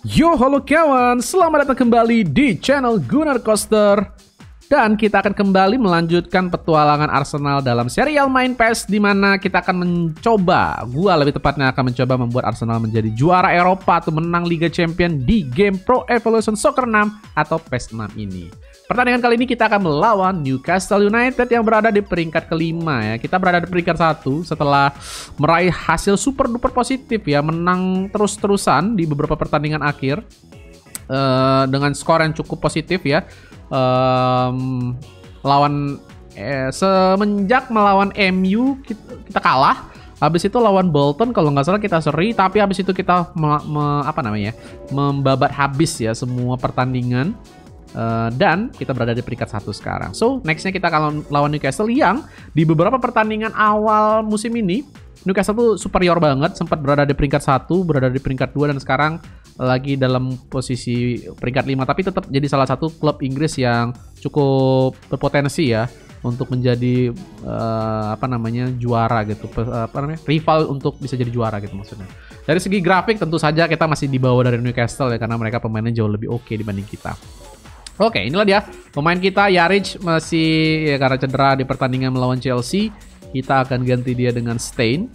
Yo halo kawan, selamat datang kembali di channel Gunnar Coaster Dan kita akan kembali melanjutkan petualangan Arsenal dalam serial main PES di mana kita akan mencoba, gua lebih tepatnya akan mencoba membuat Arsenal menjadi juara Eropa atau menang Liga Champion di game Pro Evolution Soccer 6 atau PES 6 ini Pertandingan kali ini kita akan melawan Newcastle United yang berada di peringkat kelima ya. Kita berada di peringkat satu setelah meraih hasil super duper positif ya, menang terus-terusan di beberapa pertandingan akhir uh, dengan skor yang cukup positif ya. Um, lawan eh, semenjak melawan MU kita, kita kalah. Habis itu lawan Bolton kalau nggak salah kita seri, tapi habis itu kita me, me, apa namanya membabat habis ya semua pertandingan Uh, dan kita berada di peringkat satu sekarang. So nextnya kita akan lawan Newcastle yang di beberapa pertandingan awal musim ini Newcastle tuh superior banget, sempat berada di peringkat satu, berada di peringkat dua dan sekarang lagi dalam posisi peringkat lima. Tapi tetap jadi salah satu klub Inggris yang cukup berpotensi ya untuk menjadi uh, apa namanya juara gitu, apa namanya rival untuk bisa jadi juara gitu maksudnya. Dari segi grafik tentu saja kita masih di bawah dari Newcastle ya karena mereka pemainnya jauh lebih oke okay dibanding kita. Oke, inilah dia pemain kita Yaric masih ya karena cedera di pertandingan melawan Chelsea. Kita akan ganti dia dengan Stain.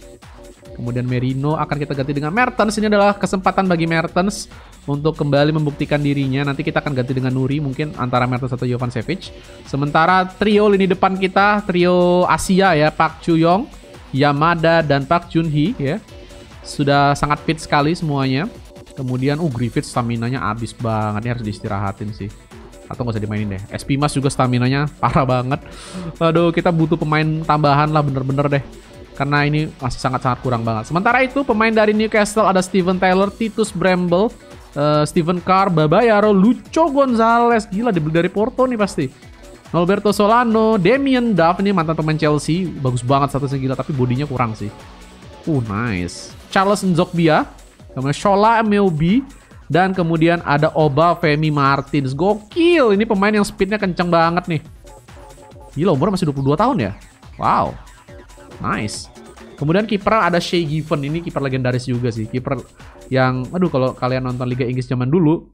Kemudian Merino akan kita ganti dengan Mertens. Ini adalah kesempatan bagi Mertens untuk kembali membuktikan dirinya. Nanti kita akan ganti dengan Nuri mungkin antara Mertens atau Jovan Sevic. Sementara trio lini depan kita, trio Asia ya, Pak Chuyong, Yamada dan Pak Junhee ya. Sudah sangat fit sekali semuanya. Kemudian uh Griffith stamina-nya habis banget. Ini harus diistirahatin sih atau nggak usah dimainin deh. SP Mas juga stamina-nya parah banget. Aduh, kita butuh pemain tambahan lah bener-bener deh. Karena ini masih sangat-sangat kurang banget. Sementara itu, pemain dari Newcastle ada Steven Taylor, Titus Bramble, uh, Steven Carr, Babayaro, Lucho Gonzalez. Gila, dibeli dari Porto nih pasti. Norberto Solano, Damien Duff, ini mantan pemain Chelsea. Bagus banget statusnya gila, tapi bodinya kurang sih. Uh, nice. Charles Nzokbia, kemudian Shola MLB, dan kemudian ada Oba Femi Martins. Gokil, ini pemain yang speednya kenceng banget nih. Gila, umurnya masih 22 tahun ya? Wow, nice. Kemudian kiper ada Shay Given, ini kiper legendaris juga sih. Kiper yang, aduh kalau kalian nonton Liga Inggris zaman dulu,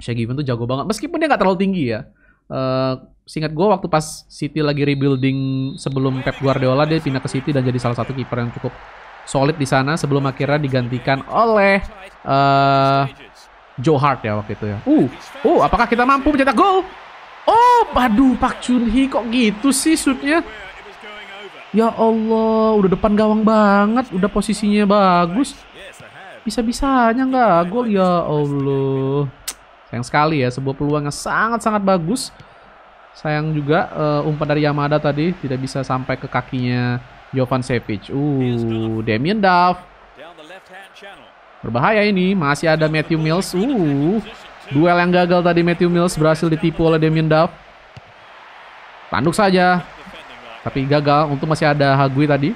Shay Given tuh jago banget. Meskipun dia nggak terlalu tinggi ya. Uh, singkat gue waktu pas City lagi rebuilding sebelum Pep Guardiola dia pindah ke City dan jadi salah satu kiper yang cukup solid di sana sebelum akhirnya digantikan oleh uh, Joe Hart ya waktu itu ya. Uh, uh, apakah kita mampu mencetak gol? Oh, aduh, Pak Chun kok gitu sih shootnya? Ya Allah, udah depan gawang banget, udah posisinya bagus. Bisa-bisanya nggak gol ya Allah. Sayang sekali ya, sebuah peluang yang sangat-sangat bagus. Sayang juga uh, umpan dari Yamada tadi tidak bisa sampai ke kakinya Jovan Sevic. Uh, Damien Duff Berbahaya ini, masih ada Matthew Mills. Uh, duel yang gagal tadi Matthew Mills berhasil ditipu oleh Damien Duff. Tanduk saja. Tapi gagal, untuk masih ada Hagui tadi.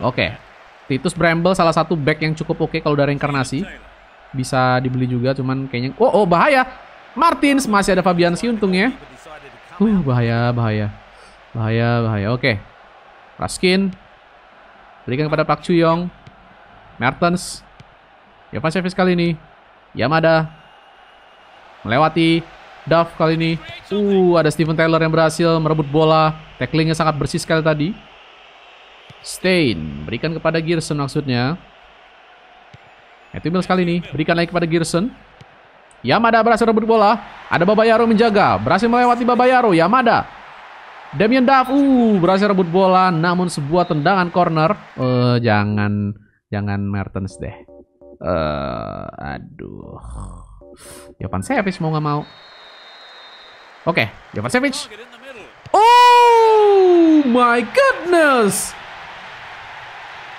Oke. Okay. Titus Bramble salah satu back yang cukup oke okay kalau dari inkarnasi. Bisa dibeli juga, cuman kayaknya... Oh, oh bahaya. Martins, masih ada Fabianski untungnya. Uh, bahaya, bahaya. Bahaya, bahaya. Oke. Okay. Raskin. Berikan kepada Pak Chuyong. Mertens. Yova Service kali ini. Yamada. Melewati Duff kali ini. Uh, ada Steven Taylor yang berhasil merebut bola. Tacklingnya sangat bersih sekali tadi. Stain. Berikan kepada Gerson maksudnya. Matthew Mills kali ini. Berikan lagi kepada Gerson. Yamada berhasil merebut bola. Ada Babayaro menjaga. Berhasil melewati Babayaro. Yamada. Damian Duff. Uh, berhasil rebut bola. Namun sebuah tendangan corner. Uh, jangan Jangan Mertens deh. Uh, aduh. Jovan Savic mau nggak mau. Oke, okay, Jovan Savic. Oh my goodness.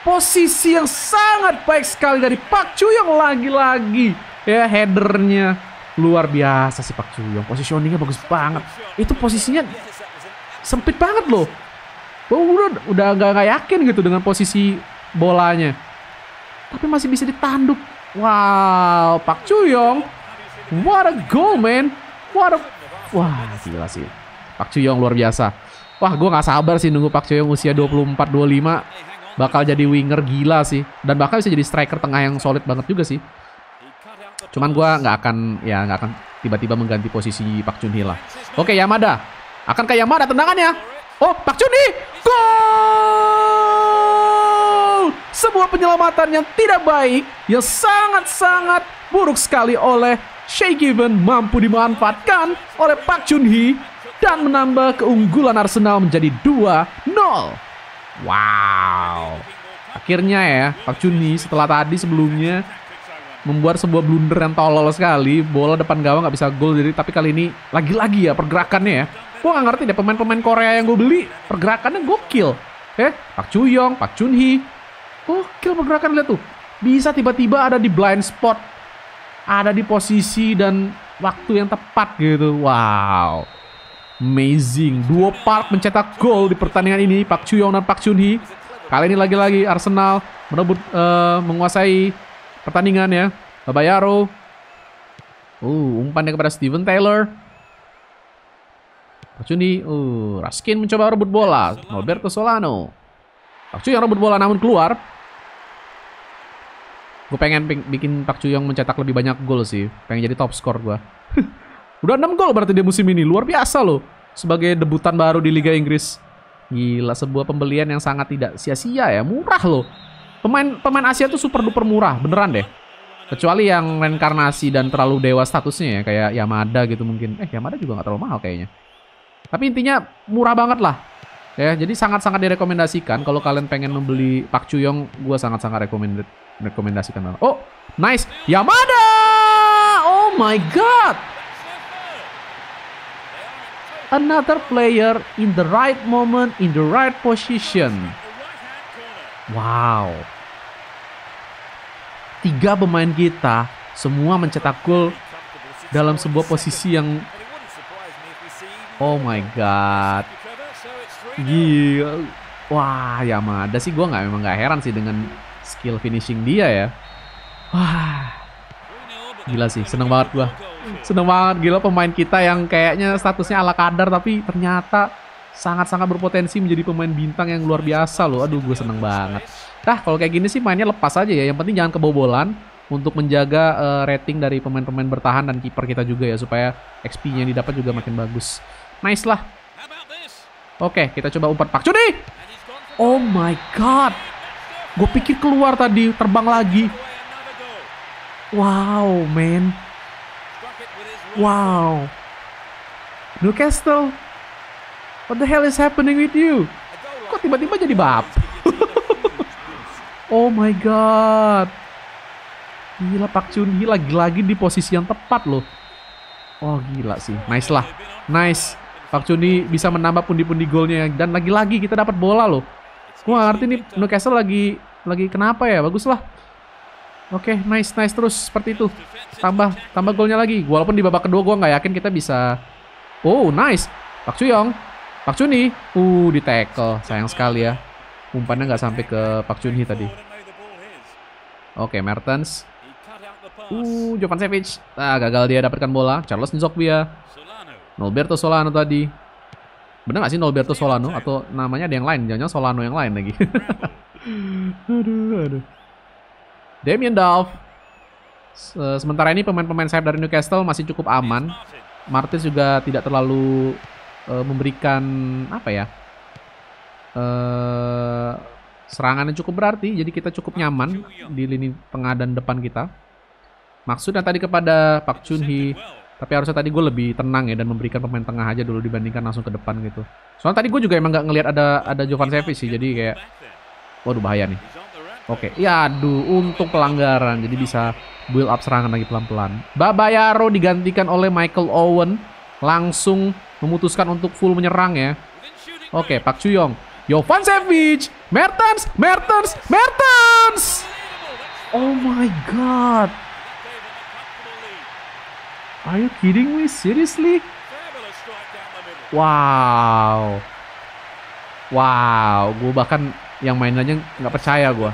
Posisi yang sangat baik sekali dari Pak yang lagi-lagi ya headernya luar biasa sih Pak Chuyong. Positioningnya bagus banget. Itu posisinya sempit banget loh. Oh, udah udah nggak yakin gitu dengan posisi bolanya. Tapi masih bisa ditanduk. Wow, Pak Chuyong. What a goal, man. What a... Wah, gila sih. Pak Chuyong luar biasa. Wah, gue gak sabar sih nunggu Pak Chuyong usia 24-25. Bakal jadi winger gila sih. Dan bakal bisa jadi striker tengah yang solid banget juga sih. Cuman gue nggak akan ya nggak akan tiba-tiba mengganti posisi Pak Chun lah. Oke Yamada, akankah Yamada tendangannya? Oh Pak Chun gol! Sebuah penyelamatan yang tidak baik, yang sangat-sangat buruk sekali oleh Shea Given mampu dimanfaatkan oleh Pak Chun Hee dan menambah keunggulan Arsenal menjadi 2-0. Wow. Akhirnya ya, Pak Chun Hee setelah tadi sebelumnya membuat sebuah blunder yang tolol sekali. Bola depan gawang nggak bisa gol jadi tapi kali ini lagi-lagi ya pergerakannya ya. Gue nggak ngerti deh pemain-pemain Korea yang gue beli pergerakannya gokil. Eh, Pak Chuyong, Pak Chun Hee. Gokil pergerakan lihat tuh. Bisa tiba-tiba ada di blind spot. Ada di posisi dan waktu yang tepat gitu. Wow. Amazing. Duo Park mencetak gol di pertandingan ini. Pak Chuyong dan Pak Chun Hee. Kali ini lagi-lagi Arsenal merebut uh, menguasai pertandingan ya. Babayaro. Uh, umpannya kepada Steven Taylor. Pak Chun Hee. Uh, Raskin mencoba rebut bola. Norberto Solano. Pak Chuyong rebut bola namun keluar. Gue pengen bikin Pak Chuyong mencetak lebih banyak gol sih. Pengen jadi top skor gue. Udah 6 gol berarti dia musim ini. Luar biasa loh. Sebagai debutan baru di Liga Inggris. Gila, sebuah pembelian yang sangat tidak sia-sia ya. Murah loh. Pemain pemain Asia tuh super duper murah. Beneran deh. Kecuali yang reinkarnasi dan terlalu dewa statusnya ya. Kayak Yamada gitu mungkin. Eh, Yamada juga gak terlalu mahal kayaknya. Tapi intinya murah banget lah. Ya, jadi sangat-sangat direkomendasikan kalau kalian pengen membeli Pak Chuyong, gue sangat-sangat recommended rekomendasikan. Oh, nice. Yamada! Oh my god! another player in the right moment, in the right position. Wow. Tiga pemain kita semua mencetak gol dalam sebuah posisi yang Oh my god. Gila. Wah, Yamada sih gue nggak memang nggak heran sih dengan skill finishing dia ya. Wah. Gila sih, seneng banget gue. Seneng banget gila pemain kita yang kayaknya statusnya ala kadar tapi ternyata sangat-sangat berpotensi menjadi pemain bintang yang luar biasa loh. Aduh gue seneng banget. Nah kalau kayak gini sih mainnya lepas aja ya. Yang penting jangan kebobolan untuk menjaga uh, rating dari pemain-pemain bertahan dan kiper kita juga ya supaya XP-nya yang didapat juga makin bagus. Nice lah. Oke, kita coba umpan Pak Cudi. Oh my god. Gue pikir keluar tadi, terbang lagi. Wow, man. Wow. Newcastle. What the hell is happening with you? Kok tiba-tiba jadi bab? oh my god. Gila Pak Chun Hee lagi-lagi di posisi yang tepat loh. Oh gila sih. Nice lah. Nice. Pak Chun Hee bisa menambah pundi-pundi golnya. Dan lagi-lagi kita dapat bola loh. Gua ngerti nih Newcastle lagi lagi kenapa ya. Bagus lah. Oke, okay, nice, nice terus seperti itu. Tambah, tambah golnya lagi. Walaupun di babak kedua gue nggak yakin kita bisa. Oh, nice. Pak Chuyong, Pak Chuni. Uh, di tackle. Sayang sekali ya. Umpannya nggak sampai ke Pak Chunhi tadi. Oke, okay, Mertens. Uh, Jovan Savage. Ah, gagal dia dapatkan bola. Charles Nzokbia. Nolberto Solano tadi. Bener gak sih Nolberto Solano? Atau namanya ada yang lain? Jangan-jangan Solano yang lain lagi. aduh, aduh. Damien Duff. Sementara ini pemain-pemain sayap dari Newcastle masih cukup aman. Martis juga tidak terlalu uh, memberikan apa ya uh, serangan yang cukup berarti. Jadi kita cukup nyaman di lini tengah dan depan kita. Maksudnya tadi kepada Pak Chun Hee. Tapi harusnya tadi gue lebih tenang ya dan memberikan pemain tengah aja dulu dibandingkan langsung ke depan gitu. Soalnya tadi gue juga emang gak ngelihat ada ada Jovan Sevic sih. Jadi kayak, waduh bahaya nih. Oke, ya aduh, untuk pelanggaran. Jadi bisa build up serangan lagi pelan-pelan. Babayaro digantikan oleh Michael Owen. Langsung memutuskan untuk full menyerang ya. Oke, Pak Chuyong. Jovan Savic. Mertens, Mertens, Mertens. Oh my god. Are you kidding me? Seriously? Wow. Wow, gue bahkan yang mainannya nggak percaya gue.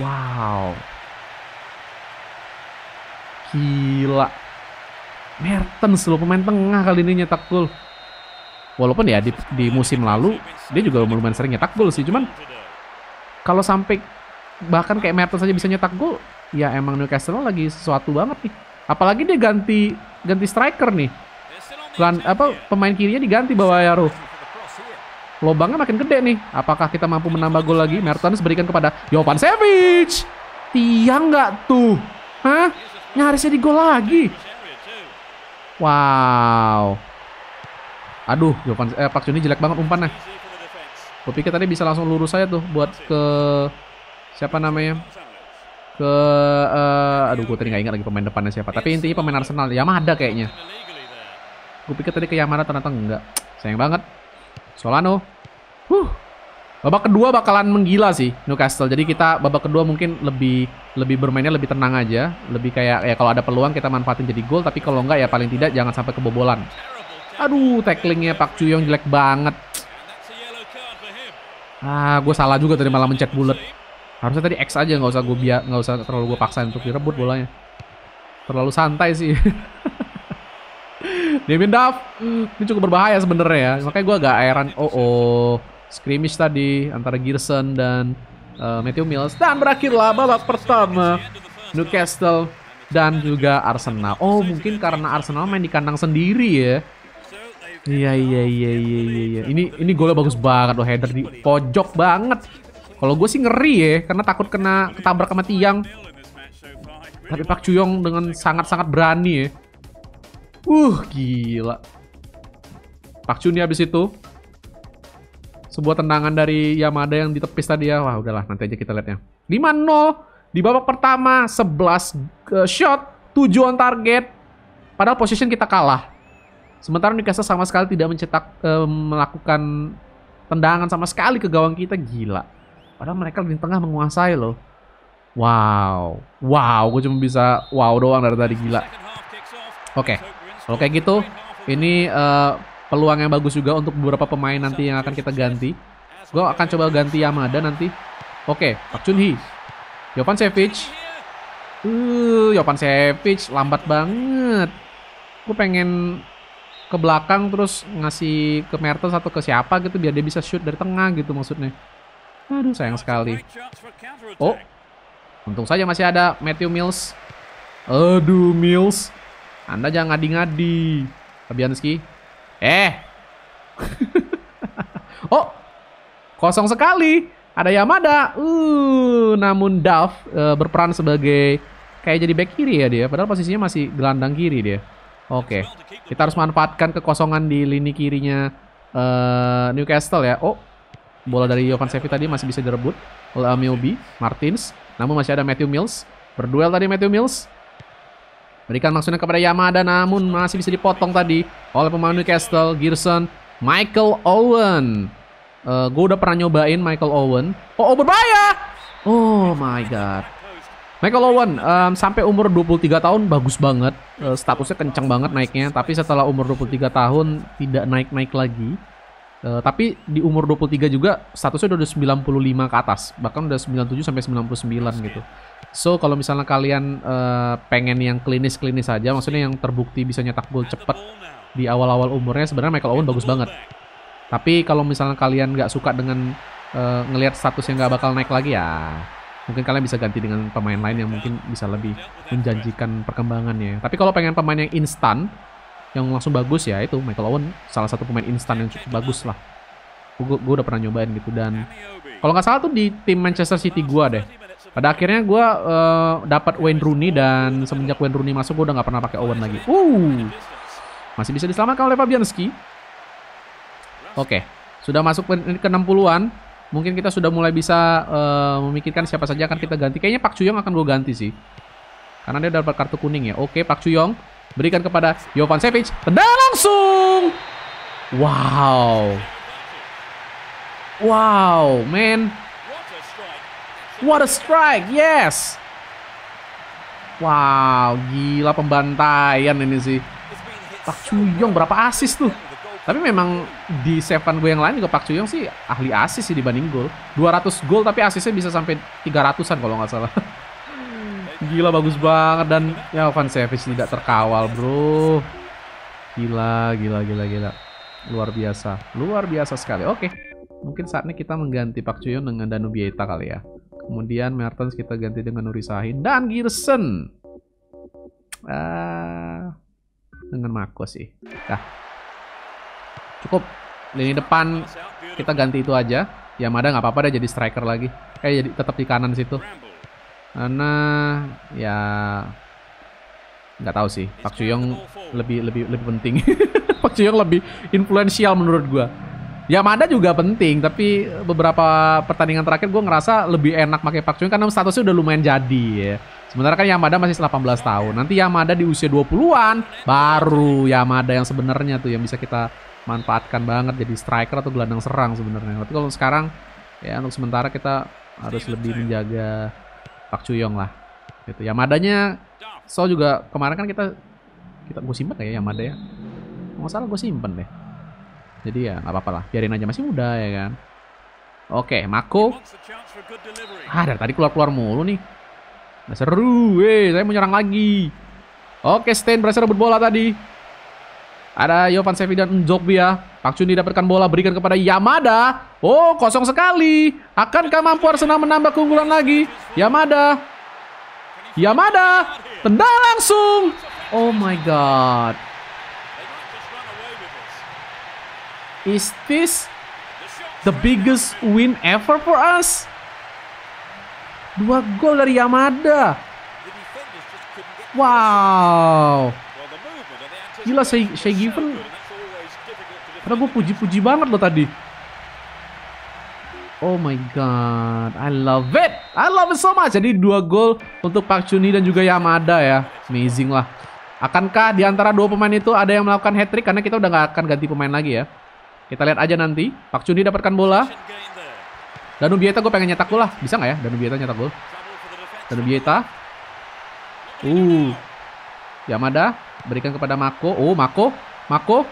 Wow. Gila. Mertens loh pemain tengah kali ini nyetak gol. Walaupun ya di, di musim lalu dia juga lumayan sering nyetak gol sih. Cuman kalau sampai bahkan kayak Mertens aja bisa nyetak gol, ya emang Newcastle lagi sesuatu banget nih. Apalagi dia ganti ganti striker nih. Gelan, apa pemain kirinya diganti bawa Yaro. Lobangnya makin gede nih. Apakah kita mampu menambah gol lagi? Mertens berikan kepada Jovan Savic. Tiang nggak tuh? Hah? Nyarisnya di gol lagi. Wow. Aduh, Jovan eh, Pak Juni jelek banget umpannya. Gue pikir tadi bisa langsung lurus saya tuh buat ke siapa namanya? Ke uh, aduh gue tadi nggak ingat lagi pemain depannya siapa. Tapi intinya pemain Arsenal Yamada kayaknya. Gue pikir tadi ke Yamada ternyata enggak. Sayang banget. Solano. Huh. Babak kedua bakalan menggila sih Newcastle. Jadi kita babak kedua mungkin lebih lebih bermainnya lebih tenang aja, lebih kayak ya kalau ada peluang kita manfaatin jadi gol, tapi kalau enggak ya paling tidak jangan sampai kebobolan. Aduh, tacklingnya Pak Cuyong jelek banget. Ah, gue salah juga tadi malah mencet bulat. Harusnya tadi X aja nggak usah gue biar nggak usah terlalu gue paksain untuk direbut bolanya. Terlalu santai sih. Devin Duff ini cukup berbahaya sebenarnya ya. Makanya gue agak heran. Oh oh, scrimmage tadi antara Gerson dan uh, Matthew Mills dan berakhirlah babak pertama Newcastle dan juga Arsenal. Oh mungkin karena Arsenal main di kandang sendiri ya. Iya iya iya iya iya. iya. Ini ini golnya bagus banget loh header di pojok banget. Kalau gue sih ngeri ya karena takut kena ketabrak sama tiang. Tapi Pak Cuyong dengan sangat-sangat berani ya. Uh, gila. Pak Chun habis itu. Sebuah tendangan dari Yamada yang ditepis tadi ya. Wah, udahlah nanti aja kita lihatnya. 5-0 di babak pertama, 11 uh, shot, 7 on target. Padahal position kita kalah. Sementara Newcastle sama sekali tidak mencetak uh, melakukan tendangan sama sekali ke gawang kita gila. Padahal mereka di tengah menguasai loh. Wow. Wow, gue cuma bisa wow doang dari tadi gila. Oke. Okay. Kalau kayak gitu, ini uh, peluang yang bagus juga untuk beberapa pemain nanti yang akan kita ganti. Gue akan coba ganti Yamada nanti. Oke, okay, Pak Chunhi. Jovan Savic. Uh, Jovan Savic lambat banget. Gue pengen ke belakang terus ngasih ke Mertens atau ke siapa gitu biar dia bisa shoot dari tengah gitu maksudnya. Aduh sayang sekali. Oh, untung saja masih ada Matthew Mills. Aduh Mills. Anda jangan ngadi-ngadi. Fabianski. Eh. oh. Kosong sekali. Ada Yamada. Uh, namun Duff uh, berperan sebagai kayak jadi back kiri ya dia. Padahal posisinya masih gelandang kiri dia. Oke. Okay. Kita harus manfaatkan kekosongan di lini kirinya uh, Newcastle ya. Oh. Bola dari Jovan Sevi tadi masih bisa direbut oleh Amiobi, Martins. Namun masih ada Matthew Mills. Berduel tadi Matthew Mills. Berikan maksudnya kepada Yamada namun masih bisa dipotong tadi oleh pemain Newcastle, Gerson, Michael Owen. Uh, gue udah pernah nyobain Michael Owen. Oh, oh berbahaya! Oh my god. Michael Owen um, sampai umur 23 tahun bagus banget. Uh, statusnya kencang banget naiknya. Tapi setelah umur 23 tahun tidak naik-naik lagi. Uh, tapi di umur 23 juga statusnya udah 95 ke atas. Bahkan udah 97 sampai 99 gitu. So kalau misalnya kalian uh, pengen yang klinis-klinis saja, maksudnya yang terbukti bisa nyetak gol cepet di awal-awal umurnya, sebenarnya Michael Owen bagus banget. Tapi kalau misalnya kalian nggak suka dengan uh, ngelihat status yang nggak bakal naik lagi ya, mungkin kalian bisa ganti dengan pemain lain yang mungkin bisa lebih menjanjikan perkembangannya. Tapi kalau pengen pemain yang instan, yang langsung bagus ya itu Michael Owen salah satu pemain instan yang cukup bagus lah. Gue udah pernah nyobain gitu dan kalau nggak salah tuh di tim Manchester City gue deh pada akhirnya gue uh, dapat Wayne Rooney dan semenjak Wayne Rooney masuk gue udah nggak pernah pakai Owen lagi. Uh, masih bisa diselamatkan oleh Fabianski. Oke, okay. sudah masuk ke 60-an. Mungkin kita sudah mulai bisa uh, memikirkan siapa saja akan kita ganti. Kayaknya Pak Chuyong akan gue ganti sih. Karena dia dapat kartu kuning ya. Oke, okay, Pak Chuyong berikan kepada Jovan Savic. Tendang langsung. Wow. Wow, man. What a strike, yes. Wow, gila pembantaian ini sih. Pak Chuyong berapa asis tuh? Tapi memang di seven gue yang lain juga Pak Chuyong sih ahli asis sih dibanding gol. 200 gol tapi asisnya bisa sampai 300-an kalau nggak salah. Gila bagus banget dan ya Van Savage tidak terkawal, Bro. Gila, gila, gila, gila. Luar biasa. Luar biasa sekali. Oke. Mungkin saatnya kita mengganti Pak Chuyong dengan Danubieta kali ya Kemudian Mertens kita ganti dengan Nuri Sahin dan Gerson. Uh, dengan Mako sih. Dah. Cukup. Lini depan kita ganti itu aja. Yamada nggak apa-apa deh jadi striker lagi. Eh jadi tetap di kanan situ. Karena ya nggak tahu sih. Pak Chuyong lebih lebih lebih penting. Pak Chuyong lebih influensial menurut gua. Yamada juga penting, tapi beberapa pertandingan terakhir gue ngerasa lebih enak pakai Pak Chuyong karena statusnya udah lumayan jadi ya. Sementara kan Yamada masih 18 tahun. Nanti Yamada di usia 20-an baru Yamada yang sebenarnya tuh yang bisa kita manfaatkan banget jadi striker atau gelandang serang sebenarnya. Tapi kalau sekarang ya untuk sementara kita harus lebih menjaga Pak Chuyong lah. Gitu. Yamadanya So juga kemarin kan kita kita gue simpen ya Yamada ya. Nggak salah gue simpen deh. Jadi ya nggak apa-apa lah, biarin aja masih muda ya kan. Oke, Mako. Ah, dari tadi keluar-keluar mulu nih. Nggak seru, weh. Saya mau nyerang lagi. Oke, Stein berhasil rebut bola tadi. Ada Jovan Sevi dan Njogbia. Pak Chun dapatkan bola, berikan kepada Yamada. Oh, kosong sekali. Akankah mampu Arsenal menambah keunggulan lagi? Yamada. Yamada. Tendang langsung. Oh my god. Is this the biggest win ever for us? Dua gol dari Yamada. Wow. Gila, saya given. Karena gue puji-puji banget loh tadi. Oh my god, I love it. I love it so much. Jadi dua gol untuk Park Chuni dan juga Yamada ya. Amazing lah. Akankah di antara dua pemain itu ada yang melakukan hat trick karena kita udah nggak akan ganti pemain lagi ya. Kita lihat aja nanti. Pak Cuni dapatkan bola. Danu Bieta gue pengen nyetak gol lah. Bisa nggak ya Danu Bieta nyetak gol? Danu Bieta. Uh. Yamada. Berikan kepada Mako. Oh, Mako. Mako.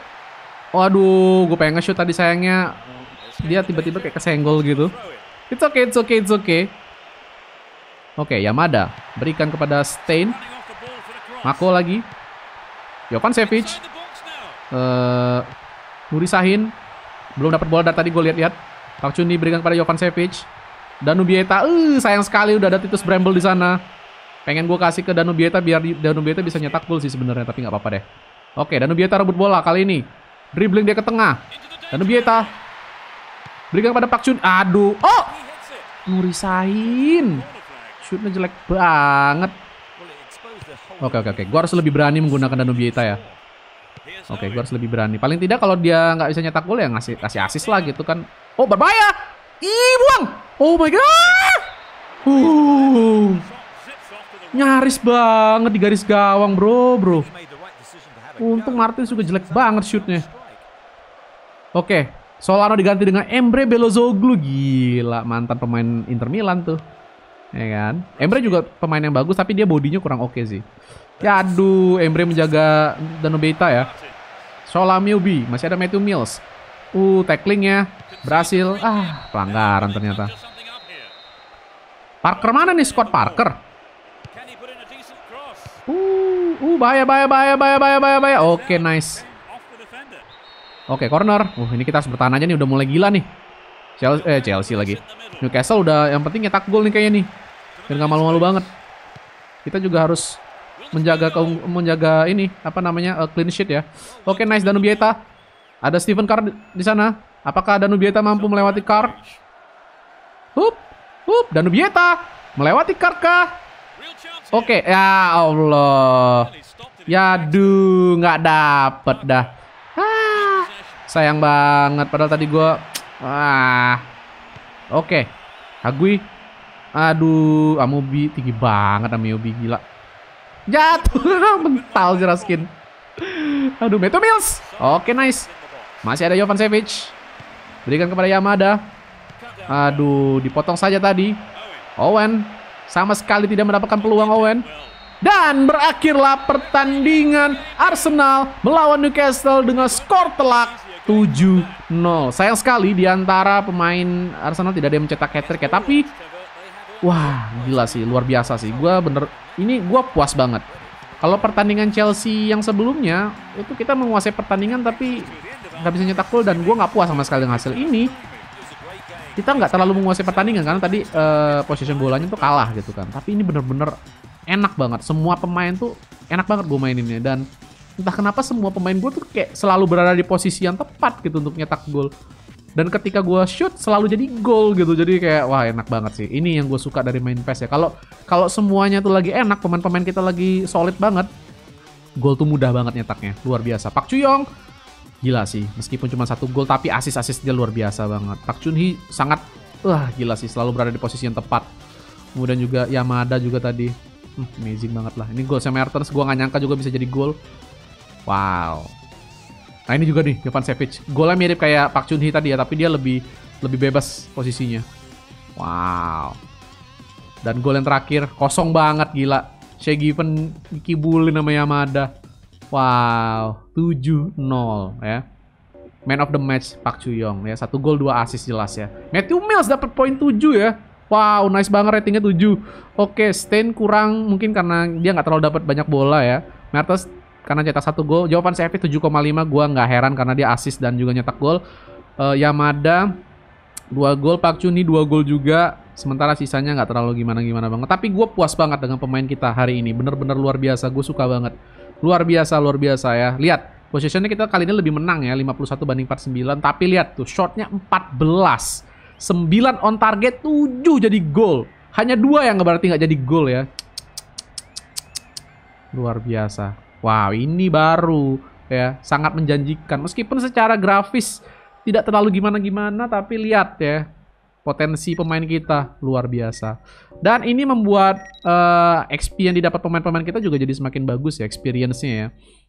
Oh, aduh. Gue pengen nge-shoot tadi sayangnya. Dia tiba-tiba kayak kesenggol gitu. It's okay, it's okay, it's okay. Oke, okay, Yamada. Berikan kepada Stain. Mako lagi. Jovan Sevic. Uh, Nuri Sahin belum dapat bola dari tadi gue lihat-lihat. Pak Cun diberikan kepada Jovan Sevic. Danu Bieta, uh, sayang sekali udah ada Titus Bramble di sana. Pengen gue kasih ke Danu Bieta biar Danu Bieta bisa nyetak gol sih sebenarnya, tapi nggak apa-apa deh. Oke, Danu Bieta rebut bola kali ini. Dribbling dia ke tengah. Danu Bieta. Berikan kepada Pak Chun. Aduh. Oh! Nuri Sahin. Shootnya jelek banget. Oke, oke, oke. Gue harus lebih berani menggunakan Danu Bieta ya. Oke, okay, gue harus lebih berani. Paling tidak kalau dia nggak bisa nyetak gol ya ngasih kasih asis lah gitu kan. Oh berbahaya! Ih buang! Oh my god! Uh, nyaris banget di garis gawang bro bro. Untung Martin juga jelek banget shootnya. Oke, Solano diganti dengan Embre Belozoglu gila mantan pemain Inter Milan tuh. Ya kan? Embre juga pemain yang bagus tapi dia bodinya kurang oke okay sih. Ya aduh, Embre menjaga Danobeta ya. Shola Milby, masih ada Matthew Mills. Uh, tacklingnya berhasil. Ah, pelanggaran ternyata. Parker mana nih Scott Parker? Uh, uh bahaya bahaya bahaya bahaya bahaya bahaya. Oke, okay, nice. Oke, okay, corner. Uh, ini kita harus bertahan aja nih udah mulai gila nih. Chelsea eh Chelsea lagi. Newcastle udah yang penting nyetak gol nih kayaknya nih. Biar nggak malu-malu banget. Kita juga harus menjaga menjaga ini apa namanya uh, clean sheet ya. Oke, okay, nice Danubieta. Ada Stephen Carr di sana. Apakah Danubieta mampu melewati Carr? Hup, hup, Danubieta melewati Carr kah? Oke, okay, ya Allah. Ya duh, nggak dapet dah. Sayang banget. Padahal tadi gue, ah, oke. Okay. Agui, aduh, Amubi tinggi banget Amubi gila. Jatuh. Mental Jeraskin. Aduh, Beto Mills. Oke, nice. Masih ada Jovan Savage. Berikan kepada Yamada. Aduh, dipotong saja tadi. Owen. Sama sekali tidak mendapatkan peluang Owen. Dan berakhirlah pertandingan Arsenal melawan Newcastle dengan skor telak 7-0. Sayang sekali di antara pemain Arsenal tidak ada yang mencetak hat-trick ya. Tapi Wah, gila sih, luar biasa sih. Gua bener, ini gua puas banget. Kalau pertandingan Chelsea yang sebelumnya, itu kita menguasai pertandingan tapi nggak bisa nyetak gol dan gua nggak puas sama sekali dengan hasil ini. kita nggak terlalu menguasai pertandingan karena tadi uh, position bolanya tuh kalah gitu kan. Tapi ini bener-bener enak banget. Semua pemain tuh enak banget gue maininnya dan entah kenapa semua pemain gue tuh kayak selalu berada di posisi yang tepat gitu untuk nyetak gol. Dan ketika gue shoot selalu jadi gol gitu. Jadi kayak wah enak banget sih. Ini yang gue suka dari main PES ya. Kalau kalau semuanya tuh lagi enak, pemain-pemain kita lagi solid banget. Gol tuh mudah banget nyetaknya. Luar biasa. Pak Chuyong gila sih. Meskipun cuma satu gol tapi asis-asis dia luar biasa banget. Pak Chun Hee sangat wah gila sih selalu berada di posisi yang tepat. Kemudian juga Yamada juga tadi. Hmm, amazing banget lah. Ini gol Mertens gua nggak nyangka juga bisa jadi gol. Wow. Nah ini juga nih Jovan Savage. Golnya mirip kayak Pak Chun Hee tadi ya, tapi dia lebih lebih bebas posisinya. Wow. Dan gol yang terakhir kosong banget gila. Shea Given kibulin sama Yamada. Wow, 7-0 ya. Man of the match Pak Chuyong ya. Satu gol, dua assist jelas ya. Matthew Mills dapat poin 7 ya. Wow, nice banget ratingnya 7. Oke, Stain kurang mungkin karena dia nggak terlalu dapat banyak bola ya. Mertes karena cetak satu gol. Jawaban CV 7,5 gua nggak heran karena dia assist dan juga nyetak gol. Uh, Yamada dua gol, Pak Chuni dua gol juga. Sementara sisanya nggak terlalu gimana-gimana banget. Tapi gue puas banget dengan pemain kita hari ini. Bener-bener luar biasa. Gue suka banget. Luar biasa, luar biasa ya. Lihat, positionnya kita kali ini lebih menang ya, 51 banding 49. Tapi lihat tuh, shotnya 14. 9 on target, 7 jadi gol. Hanya dua yang berarti nggak jadi gol ya. Luar biasa. Wow, ini baru ya, sangat menjanjikan. Meskipun secara grafis tidak terlalu gimana-gimana, tapi lihat ya, potensi pemain kita luar biasa. Dan ini membuat uh, XP yang didapat pemain-pemain kita juga jadi semakin bagus ya experience-nya ya.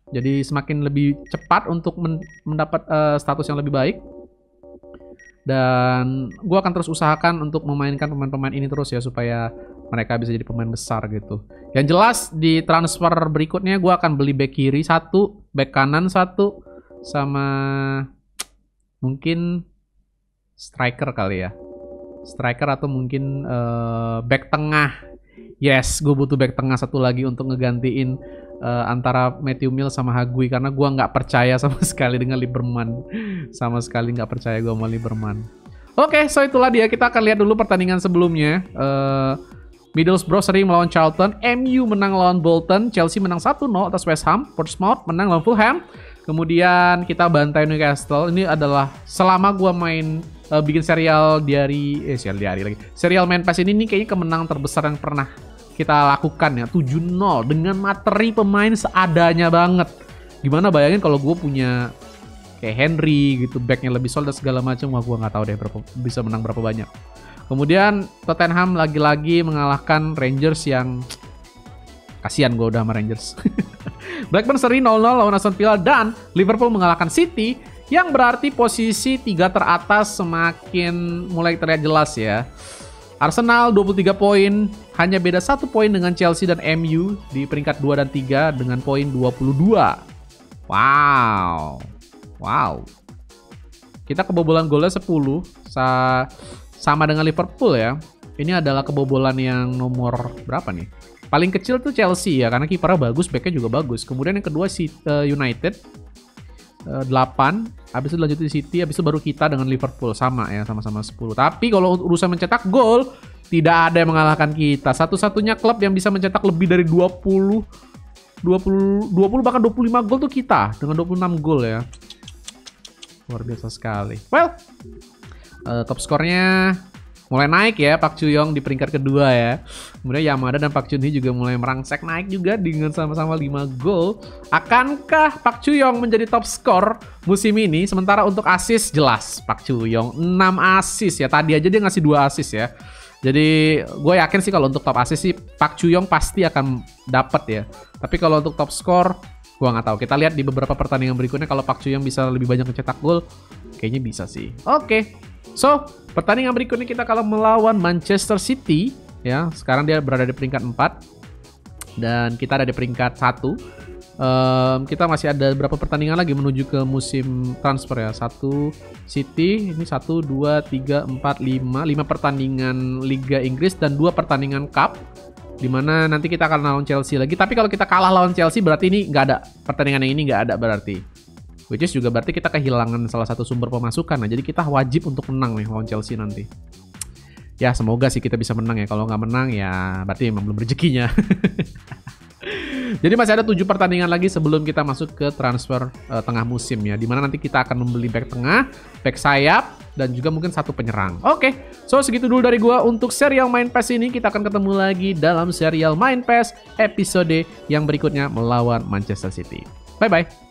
Jadi semakin lebih cepat untuk men mendapat uh, status yang lebih baik. Dan gue akan terus usahakan untuk memainkan pemain-pemain ini terus ya supaya mereka bisa jadi pemain besar gitu. Yang jelas di transfer berikutnya gue akan beli back kiri satu, back kanan satu, sama mungkin striker kali ya striker atau mungkin uh, back tengah. Yes, gue butuh back tengah satu lagi untuk ngegantiin uh, antara Matthew Mills sama Hagui karena gue nggak percaya sama sekali dengan Lieberman, sama sekali nggak percaya gue sama Lieberman. Oke, okay, so itulah dia. Kita akan lihat dulu pertandingan sebelumnya. Uh, Middlesbrough sering melawan Charlton, MU menang lawan Bolton, Chelsea menang 1-0 atas West Ham, Portsmouth menang lawan Fulham, kemudian kita bantai Newcastle. Ini adalah selama gue main uh, bikin serial diary eh serial diary lagi. Serial main pass ini nih kayaknya kemenangan terbesar yang pernah kita lakukan ya 7-0 dengan materi pemain seadanya banget. Gimana bayangin kalau gue punya kayak Henry gitu backnya lebih solid segala macam wah gue nggak tahu deh berapa bisa menang berapa banyak. Kemudian Tottenham lagi-lagi mengalahkan Rangers yang kasihan gue udah sama Rangers. Blackburn seri 0-0 lawan Aston Villa dan Liverpool mengalahkan City yang berarti posisi tiga teratas semakin mulai terlihat jelas ya. Arsenal 23 poin, hanya beda satu poin dengan Chelsea dan MU di peringkat 2 dan 3 dengan poin 22. Wow. Wow. Kita kebobolan golnya 10 sa sama dengan Liverpool ya. Ini adalah kebobolan yang nomor berapa nih? Paling kecil tuh Chelsea ya karena kipernya bagus, backnya juga bagus. Kemudian yang kedua uh, United. 8 habis itu lanjut di City habis itu baru kita dengan Liverpool. Sama ya sama-sama 10 tapi kalau urusan mencetak gol tidak ada yang mengalahkan kita. Satu-satunya klub yang bisa mencetak lebih dari 20 20 20 bahkan 25 gol tuh kita dengan 26 gol ya. Luar biasa sekali. Well uh, top skornya mulai naik ya Pak Chuyong di peringkat kedua ya. Kemudian Yamada dan Pak Chunhee juga mulai merangsek naik juga dengan sama-sama 5 gol. Akankah Pak Chuyong menjadi top skor musim ini? Sementara untuk asis jelas Pak Chuyong 6 asis ya. Tadi aja dia ngasih 2 asis ya. Jadi gue yakin sih kalau untuk top asis sih Pak Chuyong pasti akan dapat ya. Tapi kalau untuk top skor gue nggak tahu. Kita lihat di beberapa pertandingan berikutnya kalau Pak Chuyong bisa lebih banyak mencetak gol, kayaknya bisa sih. Oke, okay. So, pertandingan berikutnya kita kalau melawan Manchester City ya. Sekarang dia berada di peringkat 4 dan kita ada di peringkat 1. Um, kita masih ada berapa pertandingan lagi menuju ke musim transfer ya. Satu City, ini satu, dua, tiga, empat, lima, lima pertandingan Liga Inggris dan dua pertandingan Cup. Di mana nanti kita akan lawan Chelsea lagi. Tapi kalau kita kalah lawan Chelsea berarti ini nggak ada pertandingan yang ini nggak ada berarti. Which is juga berarti kita kehilangan salah satu sumber pemasukan. Nah, jadi kita wajib untuk menang nih lawan Chelsea nanti. Ya, semoga sih kita bisa menang ya. Kalau nggak menang ya berarti emang belum rezekinya. Jadi masih ada tujuh pertandingan lagi sebelum kita masuk ke transfer uh, tengah musim ya. Di mana nanti kita akan membeli back tengah, back sayap, dan juga mungkin satu penyerang. Oke, okay, so segitu dulu dari gua untuk serial Main Pass ini. Kita akan ketemu lagi dalam serial Main Pass episode yang berikutnya melawan Manchester City. Bye-bye.